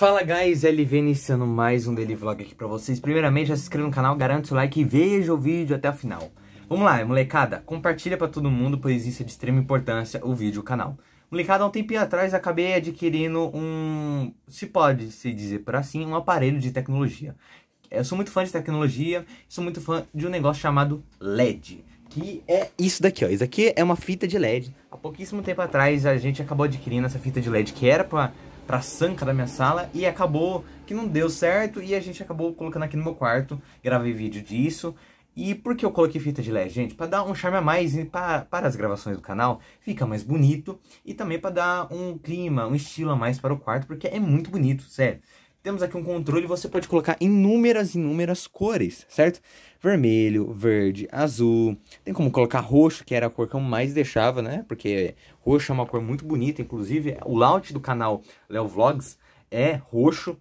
Fala guys, LV iniciando mais um daily vlog aqui pra vocês. Primeiramente, já se inscreva no canal, garante seu like e veja o vídeo até o final. Vamos lá, molecada, compartilha pra todo mundo, pois isso é de extrema importância, o vídeo, o canal. Molecada, há um tempinho atrás acabei adquirindo um, se pode se dizer por assim, um aparelho de tecnologia. Eu sou muito fã de tecnologia, sou muito fã de um negócio chamado LED. Que é isso daqui, ó. Isso aqui é uma fita de LED. Há pouquíssimo tempo atrás a gente acabou adquirindo essa fita de LED que era pra pra sanca da minha sala e acabou que não deu certo e a gente acabou colocando aqui no meu quarto, gravei vídeo disso. E por que eu coloquei fita de LED, gente? Para dar um charme a mais para, para as gravações do canal, fica mais bonito e também para dar um clima, um estilo a mais para o quarto, porque é muito bonito, sério. Temos aqui um controle, você pode colocar inúmeras, inúmeras cores, certo? Vermelho, verde, azul. Tem como colocar roxo, que era a cor que eu mais deixava, né? Porque roxo é uma cor muito bonita, inclusive o layout do canal Leo Vlogs é roxo,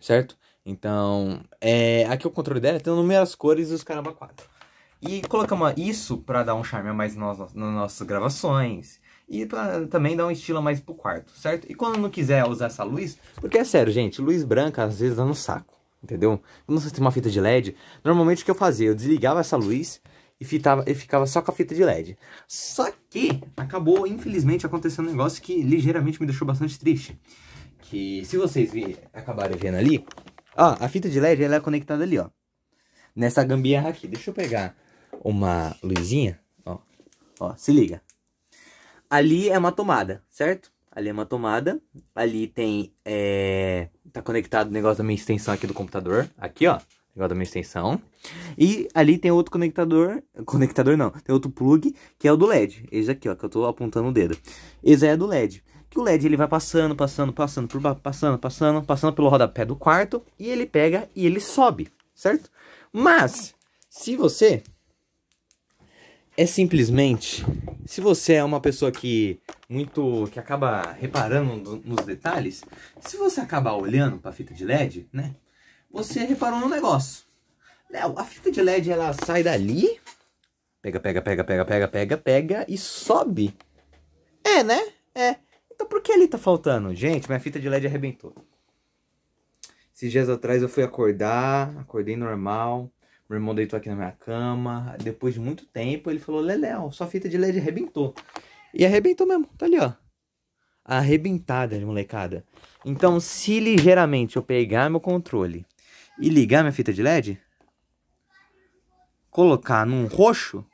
certo? Então, é, aqui o controle dela tem inúmeras cores e os caramba 4. E colocamos isso para dar um charme a mais nas, nossas gravações e pra também dar um estilo mais pro quarto, certo? E quando não quiser usar essa luz, porque é sério, gente, luz branca às vezes dá no saco, entendeu? Quando você tem uma fita de LED, normalmente o que eu fazia? Eu desligava essa luz e, fitava, e ficava só com a fita de LED. Só que acabou, infelizmente, acontecendo um negócio que ligeiramente me deixou bastante triste. Que se vocês vi, acabarem vendo ali, ó, a fita de LED ela é conectada ali, ó. Nessa gambiarra aqui. Deixa eu pegar uma luzinha, ó. Ó, se liga. Ali é uma tomada, certo? Ali é uma tomada. Ali tem. É... Tá conectado o negócio da minha extensão aqui do computador. Aqui, ó. Negócio da minha extensão. E ali tem outro conectador. Conectador não. Tem outro plug que é o do LED. Esse aqui, ó. Que eu tô apontando o dedo. Esse é do LED. Que o LED ele vai passando, passando, passando, por, passando, passando, passando pelo rodapé do quarto. E ele pega e ele sobe, certo? Mas, se você é simplesmente, se você é uma pessoa que muito que acaba reparando nos detalhes, se você acabar olhando para a fita de LED, né? Você reparou no negócio. Léo, a fita de LED ela sai dali, pega, pega, pega, pega, pega, pega, pega e sobe. É, né? É. Então por que ali tá faltando? Gente, minha fita de LED arrebentou. Esses dias atrás eu fui acordar, acordei normal. Meu irmão deitou aqui na minha cama. Depois de muito tempo, ele falou: Leléo, sua fita de LED arrebentou. E arrebentou mesmo, tá ali, ó. Arrebentada, molecada. Então, se ligeiramente eu pegar meu controle e ligar minha fita de LED, colocar num roxo,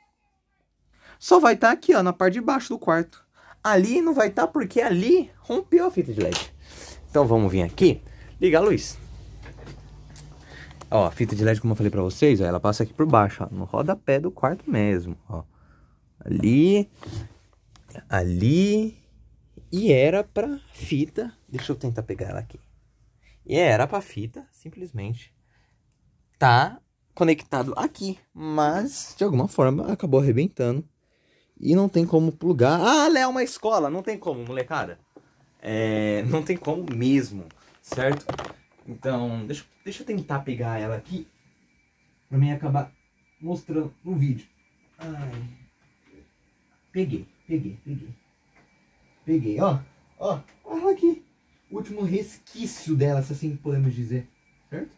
só vai estar tá aqui, ó, na parte de baixo do quarto. Ali não vai estar tá porque ali rompeu a fita de LED. Então vamos vir aqui, ligar a luz. Ó, a fita de LED, como eu falei pra vocês, ó, ela passa aqui por baixo, ó, no rodapé do quarto mesmo, ó. Ali, ali, e era pra fita, deixa eu tentar pegar ela aqui. E era pra fita, simplesmente, tá conectado aqui, mas de alguma forma acabou arrebentando. E não tem como plugar. Ah, Léo, uma escola, não tem como, molecada. É, não tem como mesmo, certo? Então, deixa, deixa eu tentar pegar ela aqui. Pra mim acabar mostrando no vídeo. Ai. Peguei, peguei, peguei. Peguei, ó. Ó, ela aqui. O último resquício dela, se assim podemos dizer. Certo?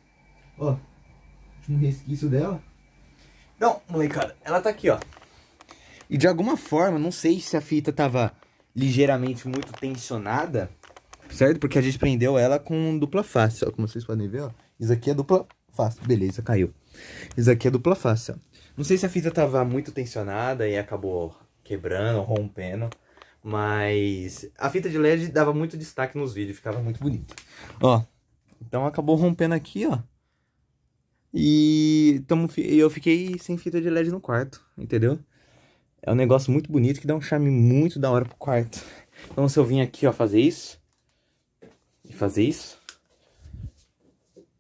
Ó. Último resquício dela. Então, molecada, ela tá aqui, ó. E de alguma forma, não sei se a fita tava ligeiramente muito tensionada certo? Porque a gente prendeu ela com dupla face, ó, como vocês podem ver, ó. Isso aqui é dupla face, beleza, caiu. Isso aqui é dupla face, ó. Não sei se a fita tava muito tensionada e acabou quebrando, rompendo, mas a fita de LED dava muito destaque nos vídeos, ficava muito bonito. Ó, então acabou rompendo aqui, ó. E tamo, eu fiquei sem fita de LED no quarto, entendeu? É um negócio muito bonito que dá um charme muito da hora pro quarto. Então se eu vim aqui, ó, fazer isso, fazer isso.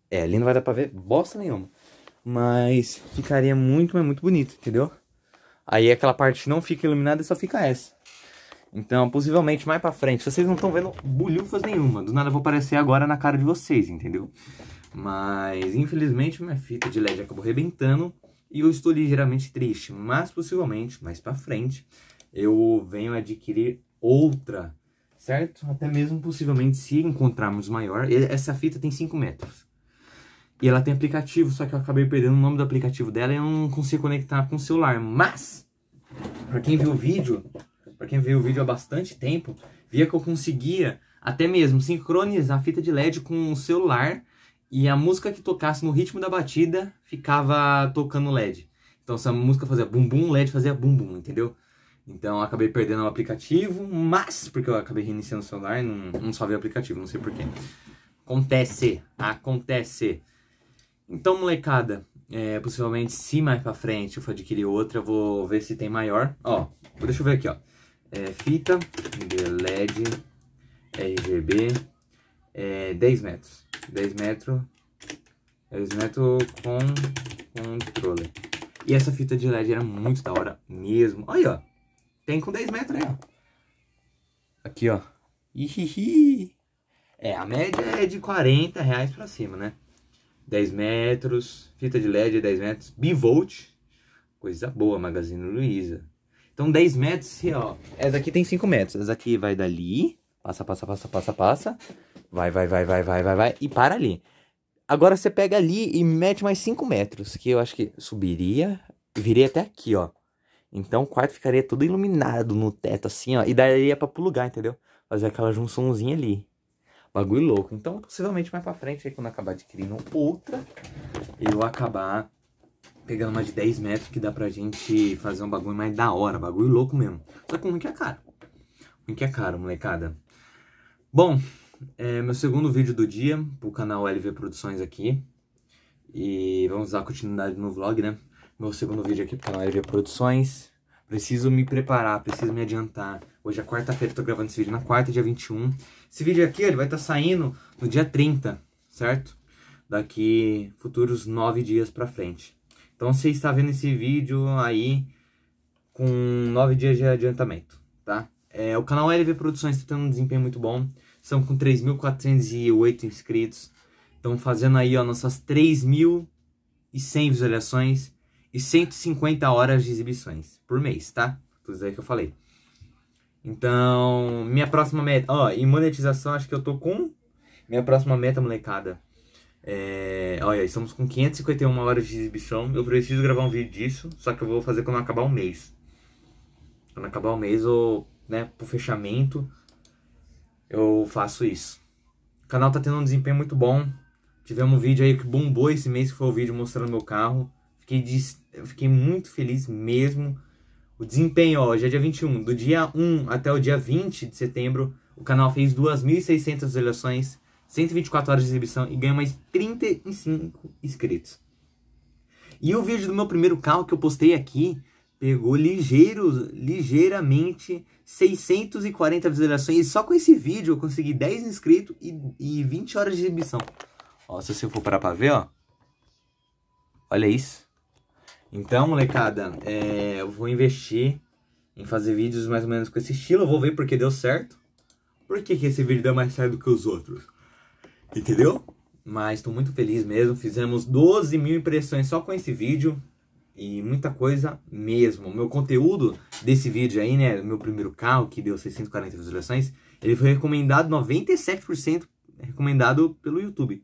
É, ali não vai dar pra ver bosta nenhuma. Mas ficaria muito, mas muito bonito, entendeu? Aí aquela parte não fica iluminada e só fica essa. Então, possivelmente, mais pra frente, vocês não estão vendo bulhufas nenhuma. Do nada eu vou aparecer agora na cara de vocês, entendeu? Mas, infelizmente, minha fita de LED acabou rebentando. E eu estou ligeiramente triste. Mas, possivelmente, mais pra frente, eu venho adquirir outra certo? Até mesmo possivelmente se encontrarmos maior. Essa fita tem 5 metros. E ela tem aplicativo, só que eu acabei perdendo o nome do aplicativo dela e eu não consigo conectar com o celular. Mas, para quem viu o vídeo, para quem viu o vídeo há bastante tempo, via que eu conseguia até mesmo sincronizar a fita de LED com o celular e a música que tocasse no ritmo da batida ficava tocando LED. Então se a música fazia bum bum, LED fazia bum bum, entendeu? Então eu acabei perdendo o aplicativo, mas porque eu acabei reiniciando o celular, não, não salvei o aplicativo, não sei porquê. Acontece, acontece. Então, molecada, é, possivelmente se mais pra frente eu for adquirir outra, eu vou ver se tem maior. Ó, deixa eu ver aqui, ó. É, fita de LED RGB é, 10 metros. 10 metros. 10 metros com controle. E essa fita de LED era muito da hora mesmo. Olha, ó. Tem com 10 metros aí, ó. Aqui, ó. Ihihi. É, a média é de 40 reais pra cima, né? 10 metros, fita de LED 10 metros, bivolt. Coisa boa, Magazine Luiza. Então 10 metros, ó. Essa aqui tem 5 metros. Essa aqui vai dali. Passa, passa, passa, passa, passa. Vai, vai, vai, vai, vai, vai, vai. E para ali. Agora você pega ali e mete mais 5 metros. Que eu acho que subiria. Viria até aqui, ó. Então o quarto ficaria todo iluminado no teto, assim, ó. E daria pra plugar, entendeu? Fazer aquela junçãozinha ali. Bagulho louco. Então, possivelmente mais pra frente, aí, quando acabar adquirindo outra, eu acabar pegando uma de 10 metros que dá pra gente fazer um bagulho mais da hora. Bagulho louco mesmo. Só que um que é caro. Um que é caro, molecada. Bom, é meu segundo vídeo do dia pro canal LV Produções aqui. E vamos dar continuidade no vlog, né? Meu segundo vídeo aqui pro canal LV Produções. Preciso me preparar, preciso me adiantar. Hoje é quarta-feira, tô gravando esse vídeo na quarta, dia 21. Esse vídeo aqui ele vai estar tá saindo no dia 30, certo? Daqui futuros nove dias pra frente. Então você está vendo esse vídeo aí com nove dias de adiantamento, tá? É, o canal LV Produções está tendo um desempenho muito bom. São com 3.408 inscritos. Estão fazendo aí ó, nossas 3.100 visualizações e 150 horas de exibições por mês, tá? Tudo isso aí que eu falei. Então, minha próxima meta... Ó, em monetização, acho que eu tô com... Minha próxima meta, molecada. É, olha, estamos com 551 horas de exibição. Eu preciso gravar um vídeo disso, só que eu vou fazer quando acabar o mês. Quando acabar o mês, ou, né, pro fechamento, eu faço isso. O canal tá tendo um desempenho muito bom. Tivemos um vídeo aí que bombou esse mês, que foi o vídeo mostrando meu carro. Fiquei, de, fiquei muito feliz mesmo. O desempenho, ó, já é dia 21. Do dia 1 até o dia 20 de setembro, o canal fez 2.600 visualizações, 124 horas de exibição e ganhou mais 35 inscritos. E o vídeo do meu primeiro carro que eu postei aqui pegou ligeiro, ligeiramente 640 visualizações. E só com esse vídeo eu consegui 10 inscritos e, e 20 horas de exibição. Ó, se você for parar pra ver, ó. Olha isso. Então, molecada, é, eu vou investir em fazer vídeos mais ou menos com esse estilo. Eu vou ver porque deu certo. Por que, que esse vídeo deu mais certo do que os outros? Entendeu? Mas estou muito feliz mesmo. Fizemos 12 mil impressões só com esse vídeo. E muita coisa mesmo. O meu conteúdo desse vídeo aí, né? Meu primeiro carro, que deu 640 visualizações, ele foi recomendado 97% recomendado pelo YouTube.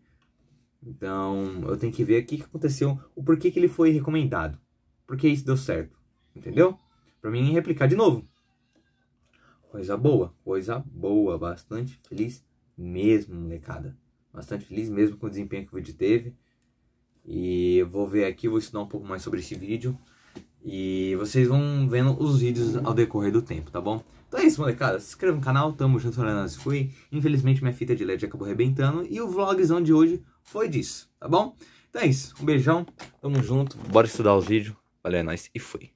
Então, eu tenho que ver o que aconteceu, o porquê que ele foi recomendado. Porque isso deu certo, entendeu? Pra mim replicar de novo. Coisa boa, coisa boa, bastante feliz mesmo, molecada. Bastante feliz mesmo com o desempenho que o vídeo teve. E eu vou ver aqui, vou estudar um pouco mais sobre esse vídeo. E vocês vão vendo os vídeos ao decorrer do tempo, tá bom? Então é isso, molecada. Se inscreva no canal, tamo junto, Leonardo Fui. Infelizmente minha fita de LED acabou arrebentando. E o vlogzão de hoje foi disso, tá bom? Então é isso. Um beijão, tamo junto. Bora estudar os vídeos. Valeu, é nóis. E fui.